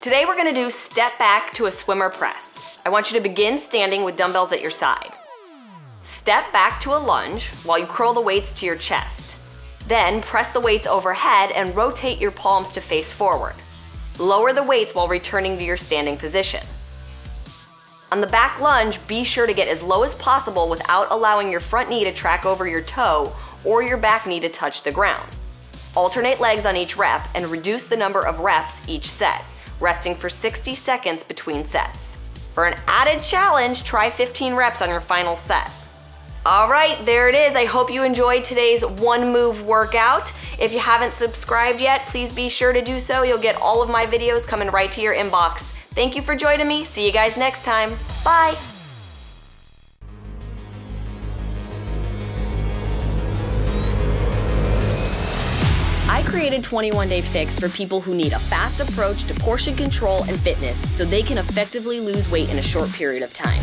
Today we're gonna do step back to a swimmer press. I want you to begin standing with dumbbells at your side. Step back to a lunge while you curl the weights to your chest. Then press the weights overhead and rotate your palms to face forward. Lower the weights while returning to your standing position. On the back lunge, be sure to get as low as possible without allowing your front knee to track over your toe or your back knee to touch the ground. Alternate legs on each rep and reduce the number of reps each set, resting for 60 seconds between sets. For an added challenge, try 15 reps on your final set. All right, there it is. I hope you enjoyed today's one move workout. If you haven't subscribed yet, please be sure to do so. You'll get all of my videos coming right to your inbox. Thank you for joining me. See you guys next time. Bye. Created 21 Day Fix for people who need a fast approach to portion control and fitness so they can effectively lose weight in a short period of time.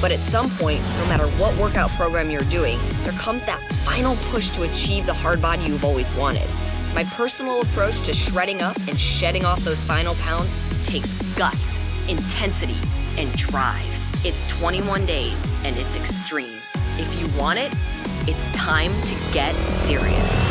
But at some point, no matter what workout program you're doing, there comes that final push to achieve the hard body you've always wanted. My personal approach to shredding up and shedding off those final pounds takes guts, intensity, and drive. It's 21 days and it's extreme. If you want it, it's time to get serious.